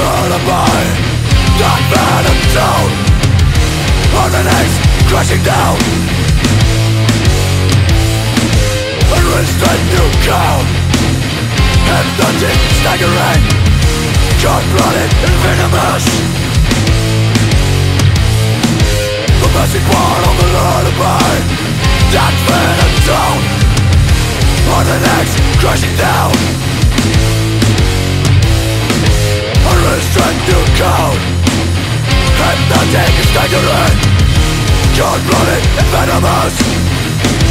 lullaby. That phantom tone On the next crashing down. Unrestrained new count Hypnotic, staggering. Cold-blooded and venomous. The missing part of the lullaby. That phantom tone On the next crashing down Cold-blooded and venomous